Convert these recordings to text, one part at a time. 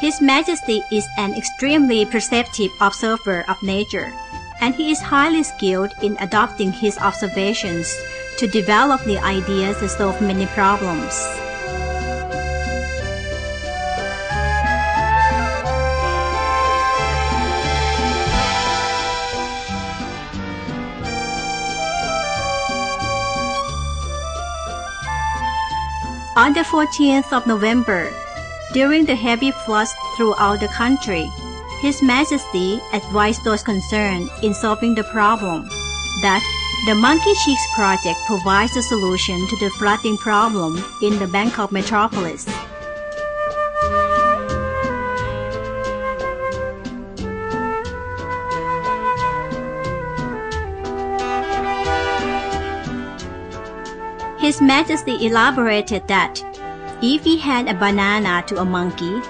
His Majesty is an extremely perceptive observer of nature, and he is highly skilled in adopting his observations to develop the ideas to solve many problems. On the 14th of November, during the heavy floods throughout the country, His Majesty advised those concerned in solving the problem that the Monkey Cheeks project provides a solution to the flooding problem in the Bangkok metropolis. His Majesty elaborated that if we hand a banana to a monkey,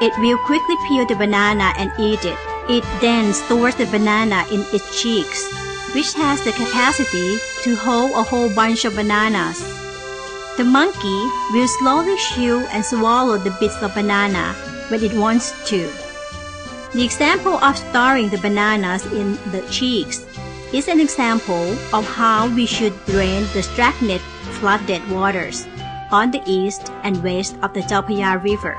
it will quickly peel the banana and eat it. It then stores the banana in its cheeks, which has the capacity to hold a whole bunch of bananas. The monkey will slowly chew and swallow the bits of banana when it wants to. The example of storing the bananas in the cheeks is an example of how we should drain the stagnant flooded waters on the east and west of the Chao River.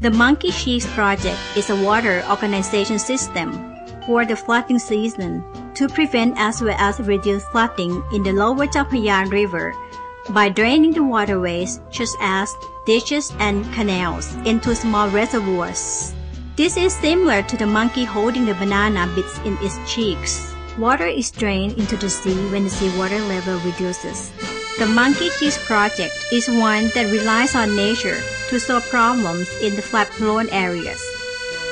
The Monkey Cheeks Project is a water organization system for the flooding season to prevent as well as reduce flooding in the lower Chao River by draining the waterways such as ditches and canals into small reservoirs. This is similar to the monkey holding the banana bits in its cheeks. Water is drained into the sea when the seawater level reduces. The Monkey Cheeks project is one that relies on nature to solve problems in the flood-prone areas.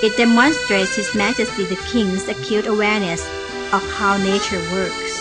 It demonstrates His Majesty the King's acute awareness of how nature works.